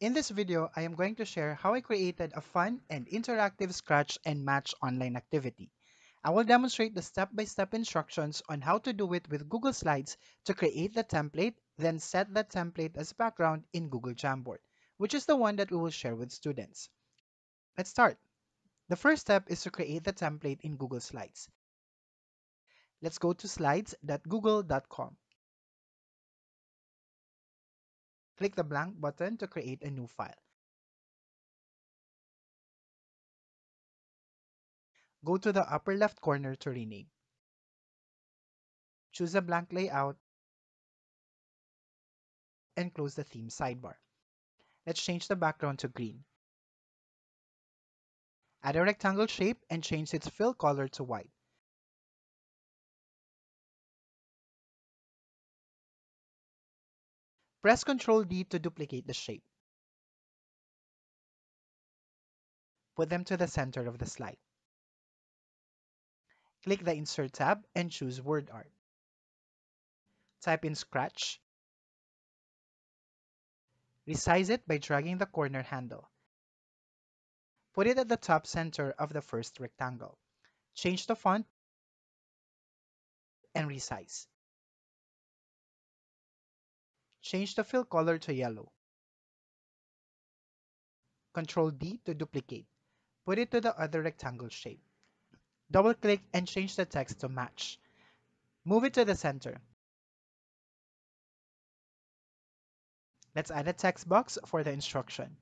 In this video, I am going to share how I created a fun and interactive scratch and match online activity. I will demonstrate the step-by-step -step instructions on how to do it with Google Slides to create the template, then set that template as background in Google Jamboard, which is the one that we will share with students. Let's start. The first step is to create the template in Google Slides. Let's go to slides.google.com. Click the blank button to create a new file. Go to the upper left corner to rename. Choose a blank layout and close the theme sidebar. Let's change the background to green. Add a rectangle shape and change its fill color to white. Press Ctrl D to duplicate the shape. Put them to the center of the slide. Click the Insert tab and choose Word Art. Type in Scratch. Resize it by dragging the corner handle. Put it at the top center of the first rectangle. Change the font and resize. Change the fill color to yellow. Control D to duplicate. Put it to the other rectangle shape. Double click and change the text to match. Move it to the center. Let's add a text box for the instruction.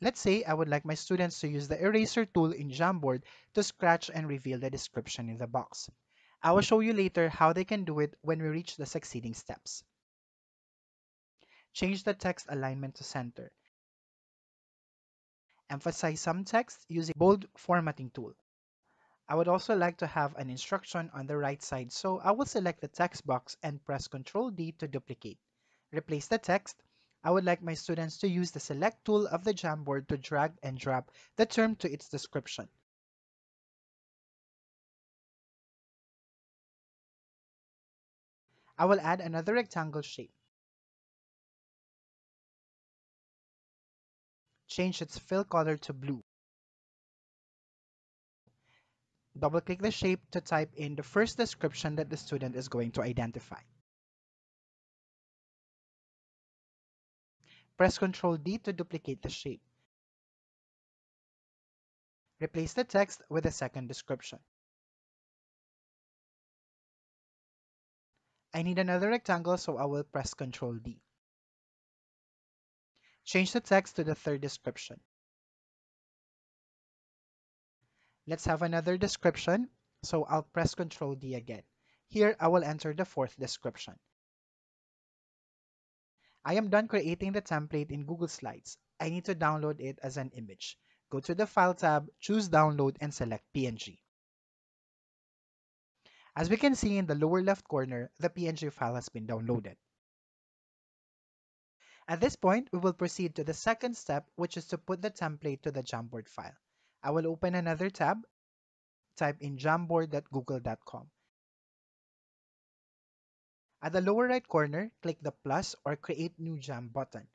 Let's say I would like my students to use the eraser tool in Jamboard to scratch and reveal the description in the box. I will show you later how they can do it when we reach the succeeding steps. Change the text alignment to center. Emphasize some text using bold formatting tool. I would also like to have an instruction on the right side, so I will select the text box and press Ctrl D to duplicate. Replace the text. I would like my students to use the select tool of the Jamboard to drag and drop the term to its description. I will add another rectangle shape. Change its fill color to blue. Double-click the shape to type in the first description that the student is going to identify. Press Ctrl D to duplicate the shape. Replace the text with a second description. I need another rectangle, so I will press Ctrl D. Change the text to the third description. Let's have another description, so I'll press Ctrl D again. Here, I will enter the fourth description. I am done creating the template in Google Slides. I need to download it as an image. Go to the File tab, choose Download, and select PNG. As we can see in the lower left corner, the PNG file has been downloaded. At this point, we will proceed to the second step, which is to put the template to the Jamboard file. I will open another tab, type in jamboard.google.com. At the lower right corner, click the plus or create new jam button.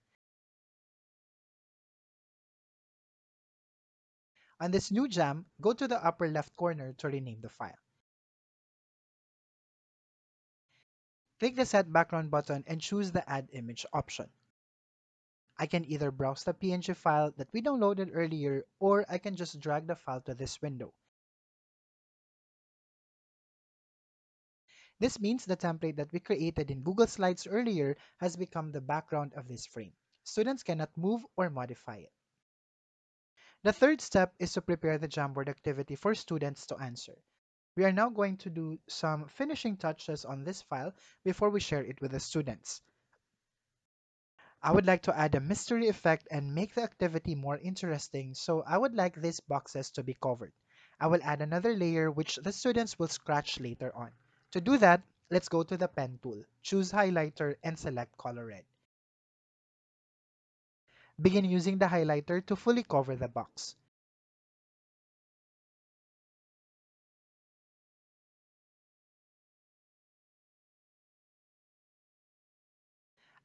On this new jam, go to the upper left corner to rename the file. Click the Set Background button and choose the Add Image option. I can either browse the PNG file that we downloaded earlier or I can just drag the file to this window. This means the template that we created in Google Slides earlier has become the background of this frame. Students cannot move or modify it. The third step is to prepare the Jamboard activity for students to answer. We are now going to do some finishing touches on this file before we share it with the students. I would like to add a mystery effect and make the activity more interesting, so I would like these boxes to be covered. I will add another layer which the students will scratch later on. To do that, let's go to the pen tool, choose highlighter and select color red. Begin using the highlighter to fully cover the box.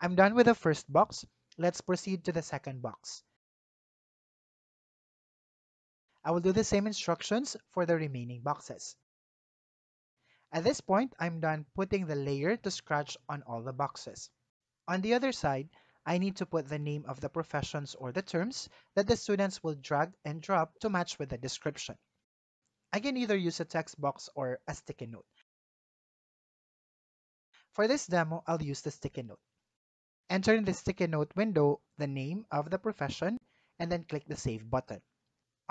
I'm done with the first box. Let's proceed to the second box. I will do the same instructions for the remaining boxes. At this point, I'm done putting the layer to scratch on all the boxes. On the other side, I need to put the name of the professions or the terms that the students will drag and drop to match with the description. I can either use a text box or a sticky note. For this demo, I'll use the sticky note. Enter in the sticky note window the name of the profession and then click the Save button.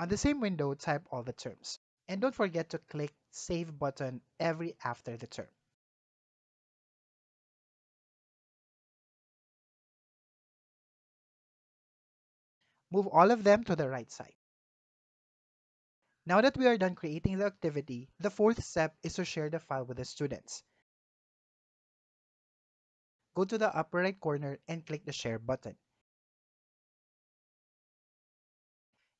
On the same window, type all the terms. And don't forget to click Save button every after the term. Move all of them to the right side. Now that we are done creating the activity, the fourth step is to share the file with the students. Go to the upper right corner and click the Share button.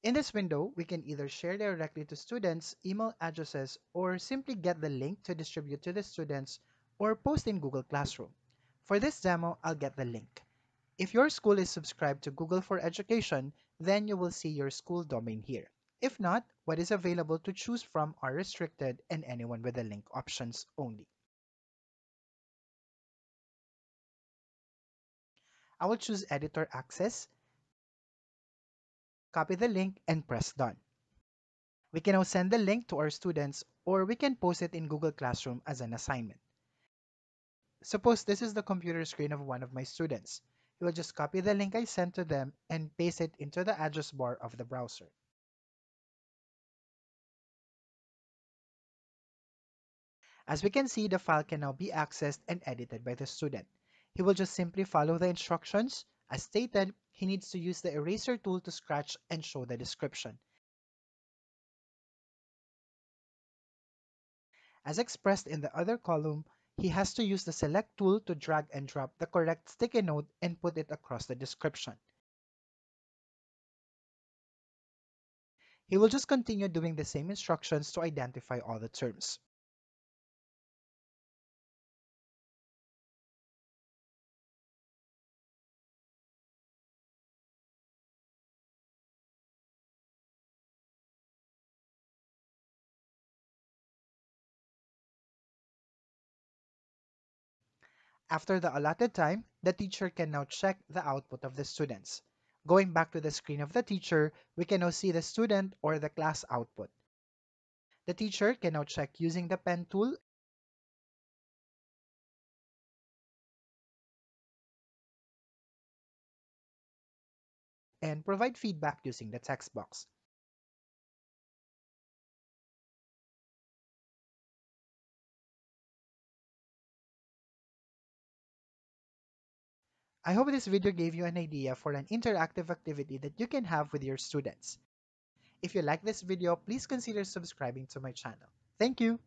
In this window, we can either share directly to students' email addresses or simply get the link to distribute to the students or post in Google Classroom. For this demo, I'll get the link. If your school is subscribed to Google for Education, then you will see your school domain here. If not, what is available to choose from are restricted and anyone with the link options only. I will choose Editor Access, copy the link, and press Done. We can now send the link to our students or we can post it in Google Classroom as an assignment. Suppose this is the computer screen of one of my students. You will just copy the link I sent to them and paste it into the address bar of the browser. As we can see, the file can now be accessed and edited by the student. He will just simply follow the instructions. As stated, he needs to use the eraser tool to scratch and show the description. As expressed in the other column, he has to use the select tool to drag and drop the correct sticky note and put it across the description. He will just continue doing the same instructions to identify all the terms. After the allotted time, the teacher can now check the output of the students. Going back to the screen of the teacher, we can now see the student or the class output. The teacher can now check using the pen tool and provide feedback using the text box. I hope this video gave you an idea for an interactive activity that you can have with your students. If you like this video, please consider subscribing to my channel. Thank you!